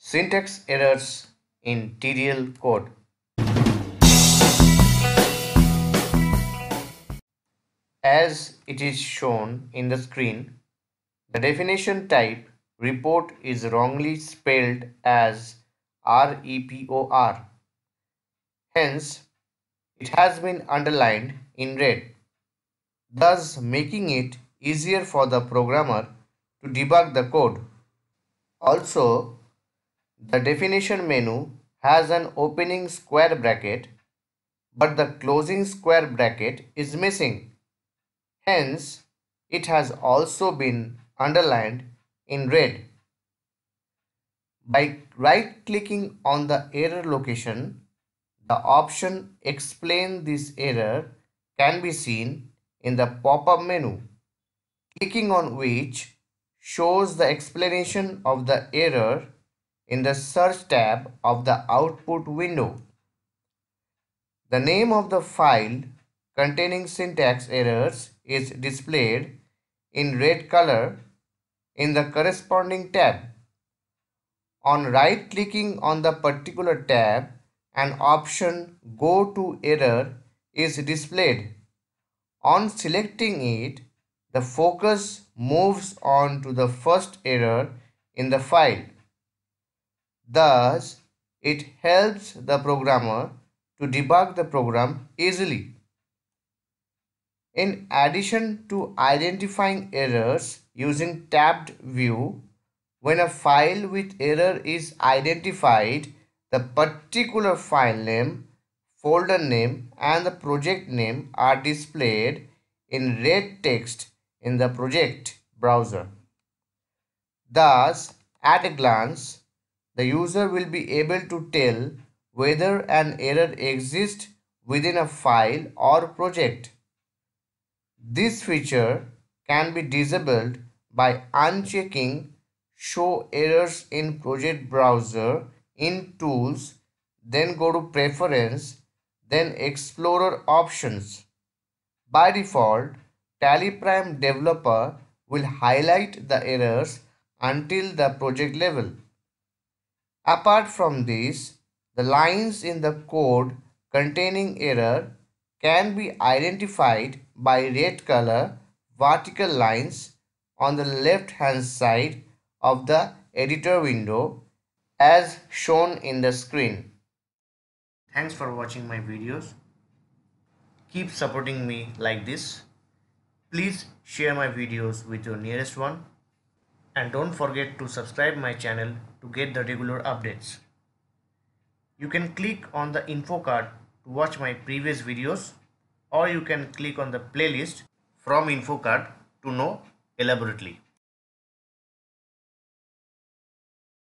Syntax errors in TDL code. As it is shown in the screen, the definition type report is wrongly spelled as REPOR. Hence, it has been underlined in red, thus making it easier for the programmer to debug the code. Also, the definition menu has an opening square bracket but the closing square bracket is missing. Hence, it has also been underlined in red. By right clicking on the error location, the option explain this error can be seen in the pop-up menu, clicking on which shows the explanation of the error in the search tab of the output window. The name of the file containing syntax errors is displayed in red color in the corresponding tab. On right clicking on the particular tab, an option Go to Error is displayed. On selecting it, the focus moves on to the first error in the file. Thus, it helps the programmer to debug the program easily. In addition to identifying errors using tabbed view, when a file with error is identified, the particular file name, folder name and the project name are displayed in red text in the project browser. Thus, at a glance, the user will be able to tell whether an error exists within a file or project. This feature can be disabled by unchecking Show Errors in Project Browser in Tools, then go to Preference, then Explorer Options. By default, TallyPrime developer will highlight the errors until the project level. Apart from this, the lines in the code containing error can be identified by red color vertical lines on the left hand side of the editor window as shown in the screen. Thanks for watching my videos. Keep supporting me like this. Please share my videos with your nearest one and don't forget to subscribe my channel to get the regular updates. You can click on the info card to watch my previous videos or you can click on the playlist from info card to know elaborately.